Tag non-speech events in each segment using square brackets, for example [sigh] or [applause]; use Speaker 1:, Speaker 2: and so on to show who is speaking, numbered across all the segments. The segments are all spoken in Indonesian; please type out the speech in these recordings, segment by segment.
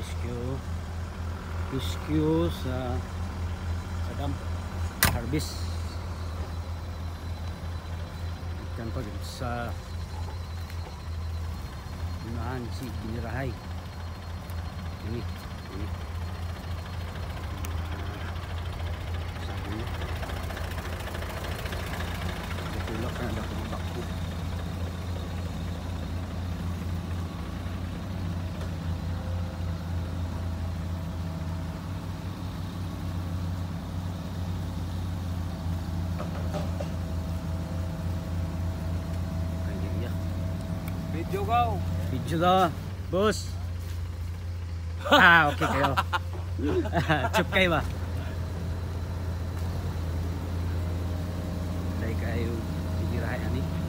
Speaker 1: rescue rescue sa sa dam harvest. Ikan pag sa unahan si Binirahay. Ini ini You go. Did
Speaker 2: you go?
Speaker 1: Bus. [laughs] À, ok kìa. [laughs] Chụp cây mà. Đây cây, gì ra anh ấy.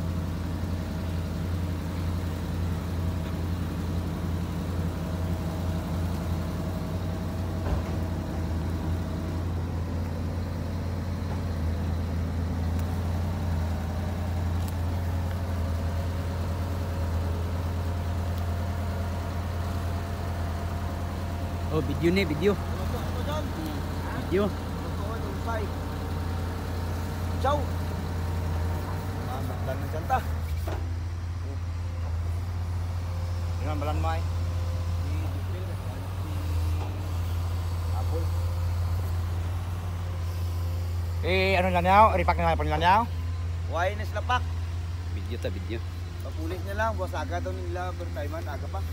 Speaker 1: Oh, video ni, video. Video.
Speaker 2: Ciao. Mamakdan ng janta. Dengan balan mai. Eh, ano lang yaw? Ripak na lang yaw? Why na sila pak?
Speaker 1: Video ta, video.
Speaker 2: Papulit niya lang, boss aga daw nila bertaiman, aga pa.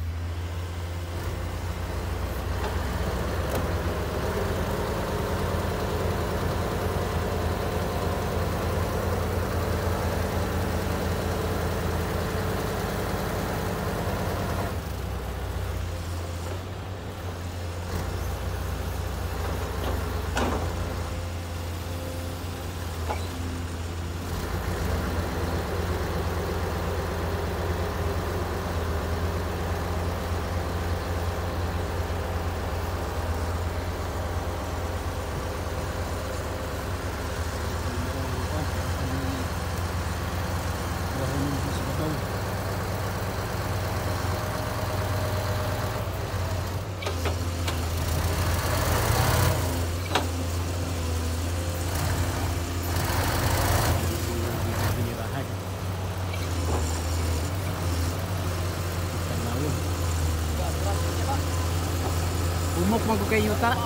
Speaker 1: Umok mo kay yuta.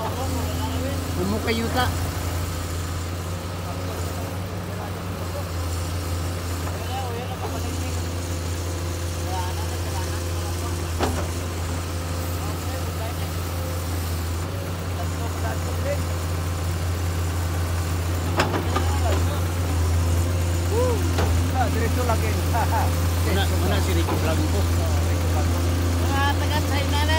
Speaker 1: Umok kay yuta.
Speaker 2: Diretso lagi.
Speaker 1: Una, una si Ricky vlog ko.
Speaker 3: Mga taga China na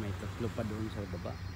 Speaker 1: may tatlo pa doon sa baba.